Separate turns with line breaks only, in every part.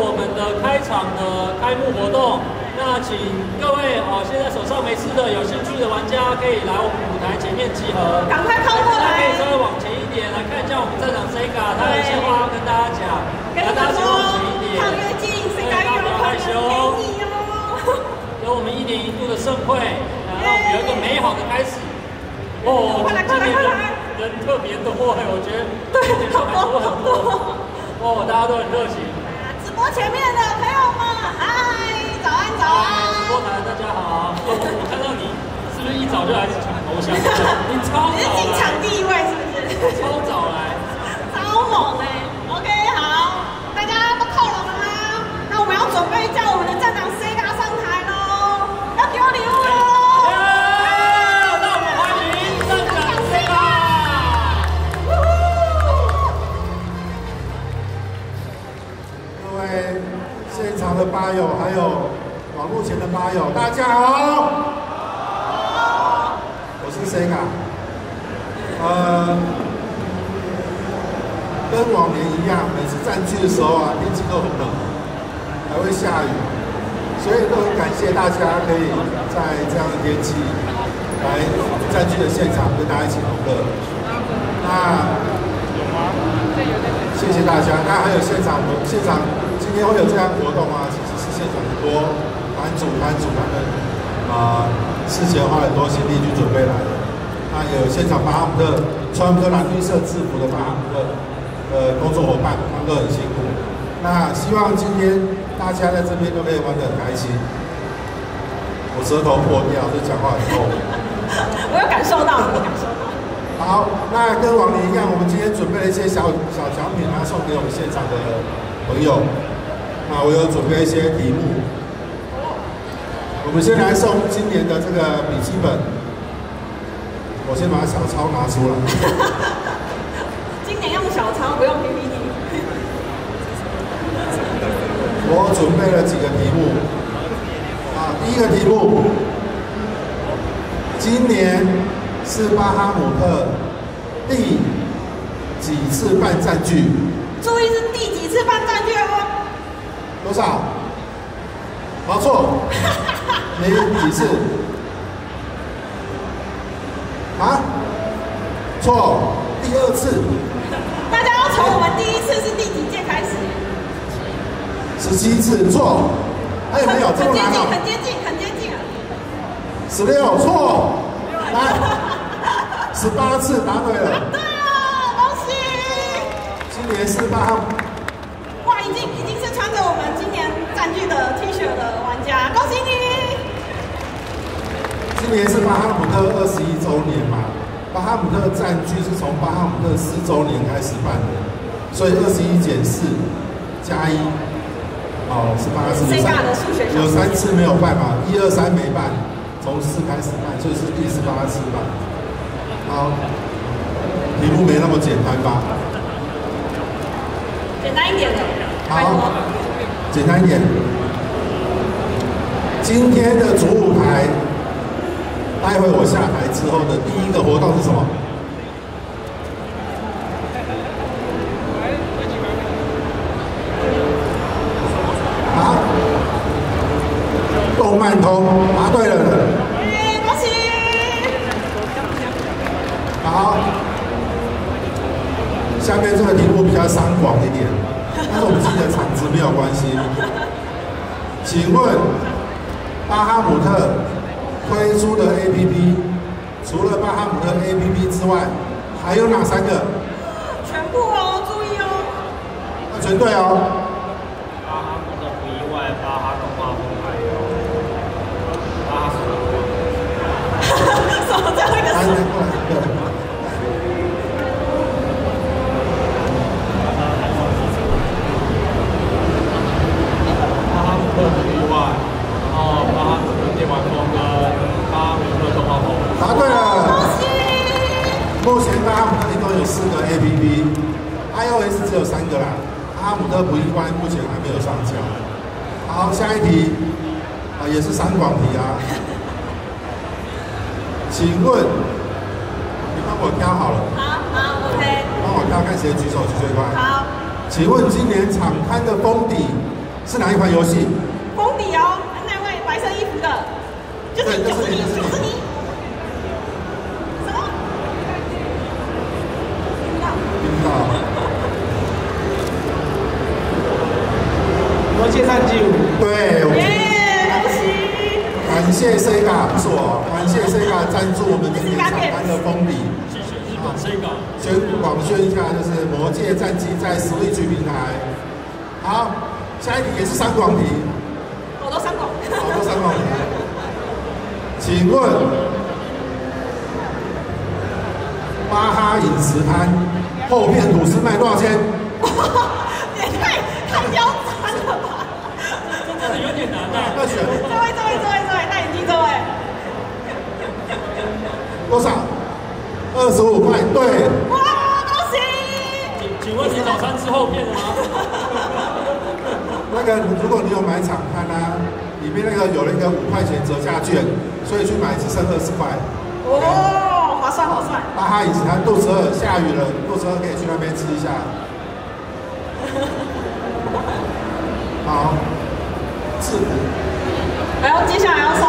是我们的开场的开幕活动。那请各位哦，现在手上没事的、有兴趣的玩家可以来我们舞台前面集合。
赶快靠过来！
大家可以稍微往前一点来看一下我们站长 Sega，他有一些话要跟大家讲。
跟大家说，靠越近，Sega 越有。
有我们一年一度的盛会，然后有一个美好的开始。哦，今天人特别多，我觉得
对，好多好多。
哦，大家都很热情。
直播前面的朋友们，嗨！早安，早安！
直播台大家好，我看到你是不是一早就来抢头像？你超早来，
进场第一位是不
是？超早来，
超猛哎！OK，好，大家都靠拢了吗？那我们要准备叫我们
还有。网络前的吧友，大家好，我是 Sega。呃，跟往年一样，每次站区的时候啊，天气都很冷，还会下雨，所以都很感谢大家可以在这样的天气来站区的现场跟大家一起同乐。那谢谢大家，那还有现场现场今天会有这样活动啊，其实是现场很多。班主、班主他们啊，事前花很多心力去准备来的。那有现场巴哈姆特穿科蓝绿色制服的巴哈姆特的工作伙伴，他们都很辛苦。那希望今天大家在这边都可以玩得很开心。我舌头破掉，这讲话很痛。
我有感受到，我感受到。
好，那跟往年一样，我们今天准备了一些小小奖品啊，送给我们现场的朋友。那我有准备一些题目。我们先来送今年的这个笔记本，我先把小抄拿出来。
今年用小抄，不用 PPT。
我准备了几个题目，啊，第一个题目，今年是巴哈姆特第几次办战剧？
注意是第几次办战剧哦？
多少？答错。没几次？啊？错，第二次。
大家要从我们第一次是第几届开始？
十七次，错。还有没有？
很接近，很接近，很接近。
十六，错。来，十八次，答对了。
对了，恭喜！
今年是八。
哇，已经已经是穿着我们今的 T 恤的玩家，恭喜你！
今年是巴哈姆特二十一周年嘛？巴哈姆特占据是从巴哈姆特四周年开始办的，所以二十一减四加一，哦，是八十三。有三次没有办嘛？一二三没办，从四开始办，所以是第十八次办。好，题目没那么简单吧？
简单一点的。
好，简单一点。今天的主舞台。待会我下台之后的第一个活动是什么？啊？动漫通，答对了。
恭喜！
好，下面这个题目比较散广一点，但是我们自己的场子没有关系。请问巴哈姆特？推出的 APP，除了巴哈姆特 APP 之外，还有哪三个？
全部哦，注意哦。
那全对哦。
巴哈姆特不意外，巴哈动画风还有巴哈
什么？什么最后一个？
答对了。目前巴哈姆特一共有四个 APP，iOS 只有三个啦。巴哈姆特不意外，目前还没有上架。好，下一题啊，也是三广题啊。请问，你帮我挑好了。
好好，OK。
帮我挑，看谁举手举最快。
好。
请问今年场刊的封底是哪一款游戏？
封底哦，那位白色衣服的，就是你，就是你，就是你。什么？
不知道。
魔界战记五。
对。
耶，恭喜！
感谢 Sega，不是我，感谢 Sega 赞助我们今年场刊的封底。
谢谢日本 Sega。
宣广宣一下，就是《魔界战机》在 Switch 平台。好，下一题也是三广题。
好多三广。
好多三广题。请问，巴哈饮食摊后片吐司卖多少钱？
也太太刁钻了吧！
这真的有点难啊。
要选。
这位，这位，这位，这位，戴眼镜这位。
多少？二十五块，对。
哇，恭喜！
请请问你早餐吃厚片了吗？
那个，如果你有买场刊啊，里面那个有那个五块钱折价券，所以去买只剩二十块。
哦，划算，划算。
巴哈饮食摊肚子饿，下雨了，肚子饿可以去那边吃一下。好，制服。
然后接下来要送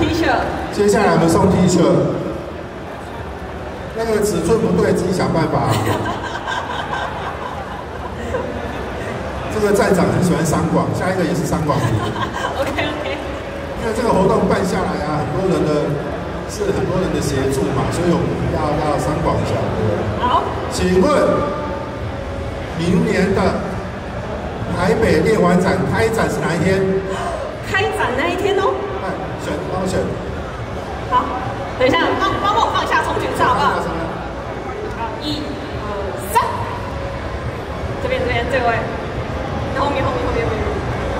T 恤。
接下来我们送 T 恤。那个尺寸不对，自己想办法。这个站长很喜欢三广，下一个也是三广。
OK OK。
因为这个活动办下来啊，很多人的是很多人的协助嘛，所以我们要要三广一下。
好。
请问，明年的台北电玩展开展是哪一天？
开展那一天哦。
哎，选，帮我选。
好，等一下，帮帮我放下冲拳哨好不好？一、二、三。这边这边这位，后面后面后面后面，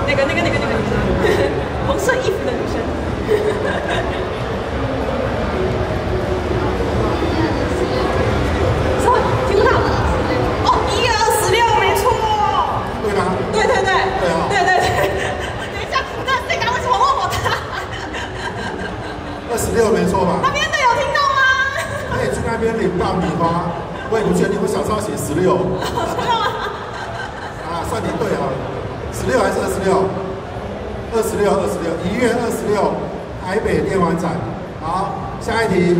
那个那个那个那个女生，红色衣服的女生。什么？听不到？哦，一月二十六，没错。
对吗？
对对对。
对啊。
对对对。等一下，那这刚为什么问我他？
二十六没错吧？
那边的有听到吗？
可以去那边领爆米花。我也不确定，我小时候写十六。
真的吗？
啊，算你对好了，十六还是二十六？二十六，二十六，一月二十六，台北电玩展。好，下一题。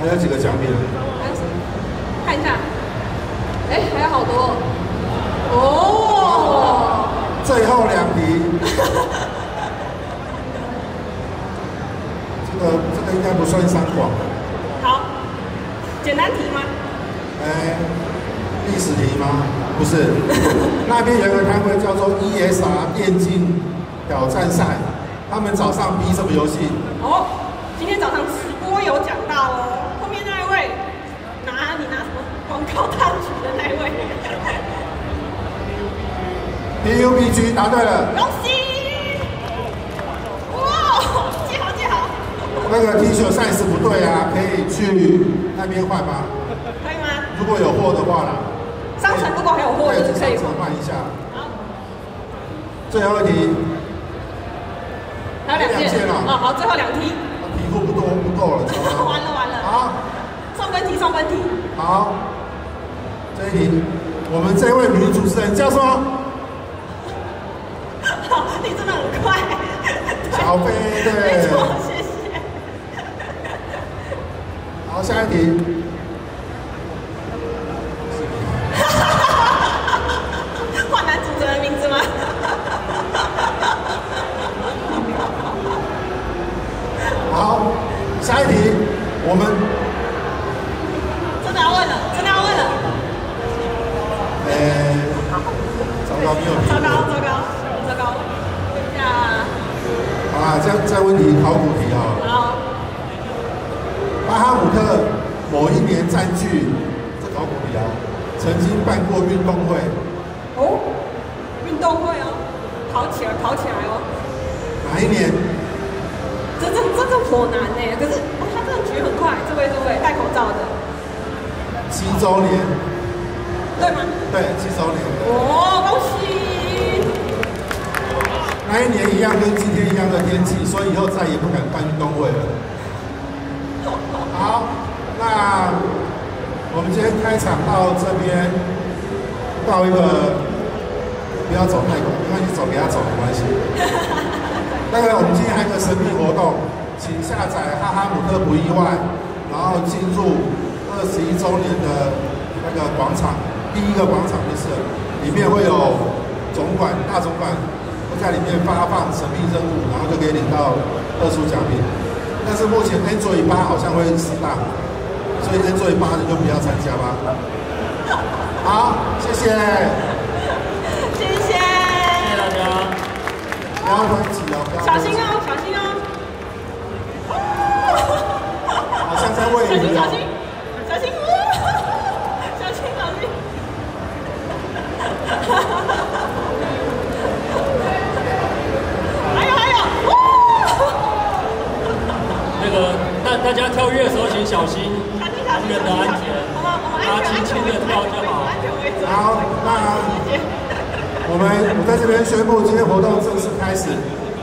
还有几个奖品？
看一下。哎，还有好多。哦。
最后两题。这个这个应该不算三广。
好，简单题吗？
哎，历史题吗？不是，那边有一个摊位叫做 ESR 电竞挑战赛，他们早上比什么游戏？
哦，今天早上直播有讲到哦。后面那一位拿你拿什么广告单曲的那一位？
PUBG 答对了，
恭喜！哇，记好记好。
那个 T 恤 size 不对啊，可以去那边换吗？
可以吗？
如果有货的话啦。
商城如果还有货，就是可以
换一下。
好。
最后一题。
还有两件了。哦，好，最后两题。
题库不多，不够了，
完了完了。
好。
送分题，送分题。
好。这一题，我们这位女主持人叫什么？
好，你真的很快。
小飞，对。
没错，谢谢。
好，下一题。
换男主持人名字吗？
好，下一题，我们
真的要问了，真的要问了。
呃，糟糕，没有题。
糟糕，糟糕，糟糕。等一下。
好啦，再再问题，考古题啊。
好。
巴哈姆特某一年占据这考古题啊，曾经办过运动会。
哦，运动会哦，跑起来，跑起来哦。
哪一年？
这这这这颇难呢，可是哦，他这个举很快，这位这位戴口罩的。
七周年。
对吗？
对，七周年。
哦，恭喜！
那一年一样跟今天一样的天气，所以以后再也不敢办运动会了。好，那我们今天开场到这边。到一个不要走太快，因为你走给他走没关系。那个我们今天还有个神秘活动，请下载哈哈姆特不意外，然后进入二十一周年的那个广场，第一个广场就是里面会有总管大总管会在里面发放神秘任务，然后就可以领到特殊奖品。但是目前 Android 八好像会死档，所以 Android 八你就不要参加吧。好，谢谢。
谢谢。
谢谢大家。
不要关机哦，
小心哦，小心哦。
好像在喂鱼
小心小心
哦。
小心，小心小心。还有还有，哇！
那个大大家跳跃的时候请小心
小心小心，
同仁的安全，
我们我们
大家轻轻的跳就好。
好，那我们我在这边宣布今天活动正式开始。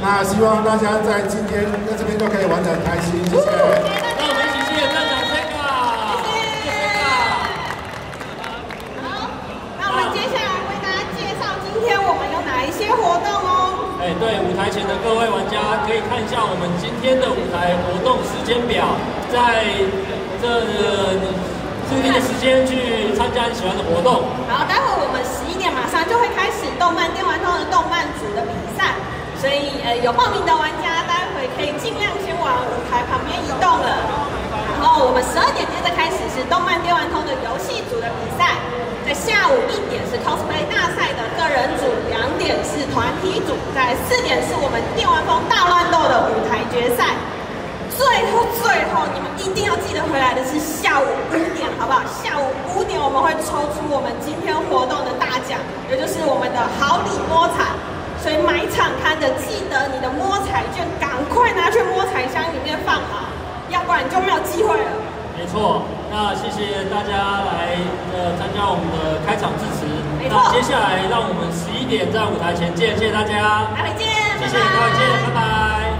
那希望大家在今天在这边都可以玩的很开心，谢谢。
那我们一起谢谢站长 Sega，谢谢。
好，那我们接下来为大家介绍今天我们有哪一些活动哦。
哎，对，舞台前的各位玩家可以看一下我们今天的舞台活动时间表，在这个固定的时间去参加你喜欢的活动。
好，待会我们十一点马上就会开始动漫电玩通的动漫组的比赛，所以呃有报名的玩家，待会可以尽量先往舞台旁边移动了。然后我们十二点接着开始是动漫电玩通的游戏组的比赛，在下午一点是 cosplay 大赛的个人组，两点是团体组，在四点是我们电玩风大乱斗的舞台决赛。最后，最后，你们一定要记得回来的是下午五点，好不好？下午五点我们会抽出我们今天活动的大奖，也就是我们的好礼摸彩。所以买场刊的，记得你的摸彩券赶快拿去摸彩箱里面放好，要不然就没有机会了。
没错，那谢谢大家来呃参加我们的开场致辞。那接下来让我们十一点在舞台前见，谢谢大家，
待会见，
谢谢，待会见，拜拜。